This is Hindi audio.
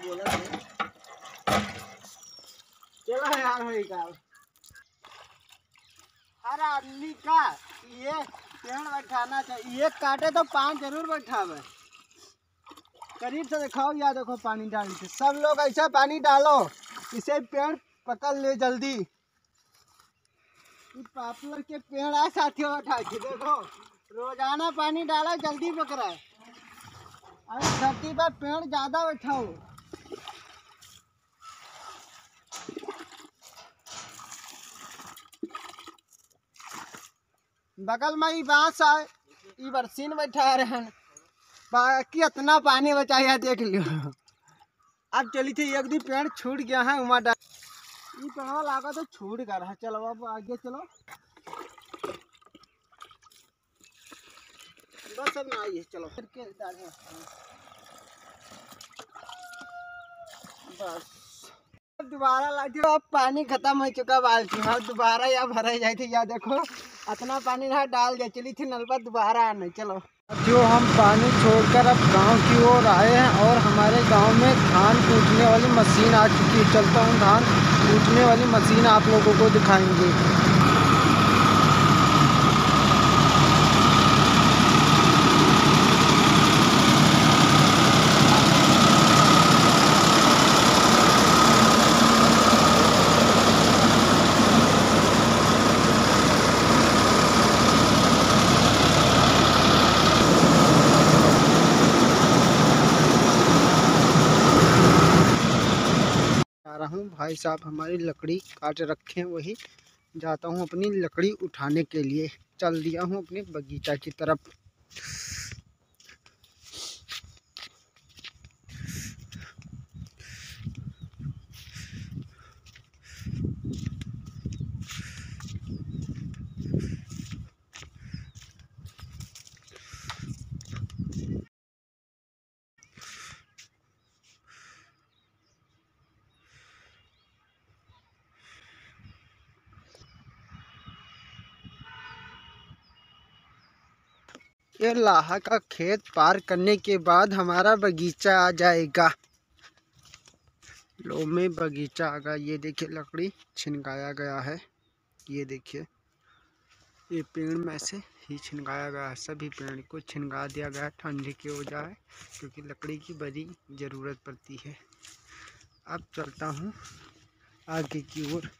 बोला नहीं यार भाई का हर आदमी का ये पेड़ बैठाना चाहिए एक काटे तो पाँच ज़रूर बैठावे करीब से दिखाओ या देखो पानी डाल के सब लोग ऐसा पानी डालो इसे पेड़ पकड़ ले जल्दी ये पॉपुलर के पेड़ है साथियों उठा के देखो रोज़ाना पानी डालो, जल्दी पकड़ा अरे धरती पर पेड़ ज़्यादा बैठाओ बगल में ही बाँस है ई बरसीन बैठा रहे हैं बाकी इतना पानी बचाया, देख लियो अब चली थी, एक दिन पेड़ छूट गया है, उमा डा ये पेड़वा लागा तो छूट गया है चलो, अब आगे चलो। बस अब ना आइए, चलो। फिर के डाले बस। दोबारा लाती अब पानी खत्म हो चुका बाल्टी में। अब दोबारा या भरा जाए थे या देखो इतना पानी ना डाल दे चली थी नलबा दोबारा आने, चलो। जो हम पानी छोड़कर अब गाँव की ओर आए हैं, और हमारे गाँव में धान कूटने वाली मशीन आ चुकी है। चलता हूँ, धान कूटने वाली मशीन आप लोगों को दिखाएँगे। हूँ। भाई साहब, हमारी लकड़ी काट रखे हैं, वही जाता हूँ अपनी लकड़ी उठाने के लिए। चल दिया हूँ अपने बगीचा की तरफ़। ये लाहा का खेत पार करने के बाद हमारा बगीचा आ जाएगा। लो में बगीचा आ गया। ये देखिए, लकड़ी छिनकाया गया है। ये देखिए, ये पेड़ में से ही छिनकाया गया है। सभी पेड़ को छिनका दिया गया है। ठंडी की वजह है क्योंकि लकड़ी की बड़ी ज़रूरत पड़ती है। अब चलता हूँ आगे की ओर।